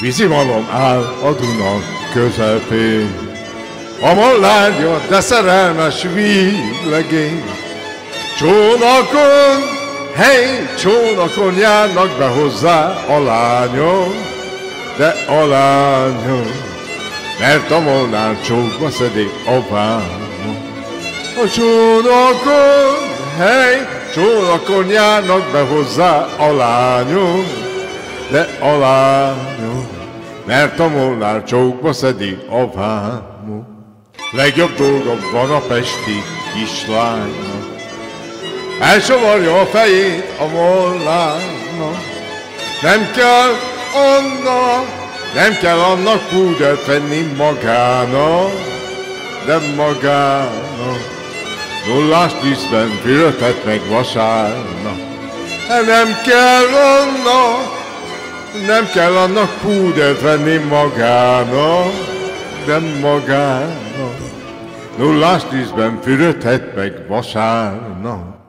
Vízimalom áll a Duna közepén, a mollánya, de szerelmes víglegény. Csónakon, hely, csónakon járnak be hozzá a lányok, de a lányok, mert a molnár csókba szedik a vámok. A csónakon, hely, csónakon járnak be hozzá a lányok, de a lányok, mert a molnár csókba szedik a vámok. Legjobb dolga van a pesti kislánynak, elsavarja a fejét a mollárnak. Nem kell annak, nem kell annak púdert venni magának, de magának. Nullás tízben fürödhet meg vasárnak. Nem kell annak, nem kell annak púdert venni magának, de magának. Nullás tízben fürödhet meg vasárnak.